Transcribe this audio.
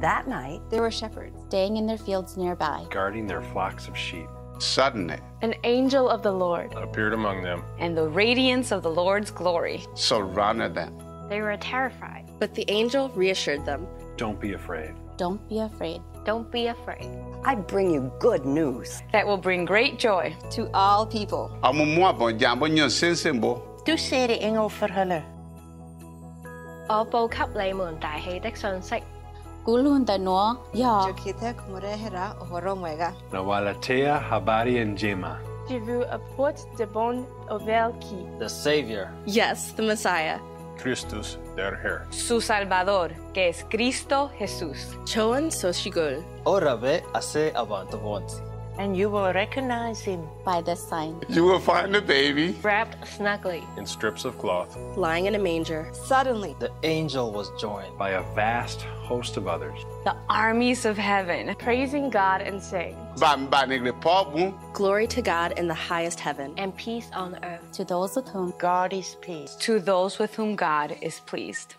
That night, There were shepherds. staying in their fields nearby. guarding their flocks of sheep. Suddenly, An angel of the Lord Appeared among them. and the radiance of the Lord's glory. surrounded them. They were terrified. But the angel reassured them. Don't be afraid. Don't be afraid. Don't be afraid. I bring you good news. That will bring great joy To all people. Amo mua bon jambo nyo sensen bo. 都写嚟应我 for 佢啦。我报给你们大喜的信息， Gulunda no ya Jokita kumurehera uhoro mwega. Nawalatea habari njema. Je vous apporte de bonnes nouvelles qui the Savior. Yes, the Messiah. Christus der Herr. su Salvador, que es Cristo Jesús. Choan Soshigul. Orabe ase abantu bonsi. And you will recognize him. by this sign. You will find the baby wrapped snugly In strips of cloth Lying in a manger. Suddenly. The angel was joined by a vast host of others. The armies of heaven. praising God and saying, ban ban ne po bu. Glory to God in the highest heaven. and peace on earth To those with whom God is pleased. To those with whom God is pleased.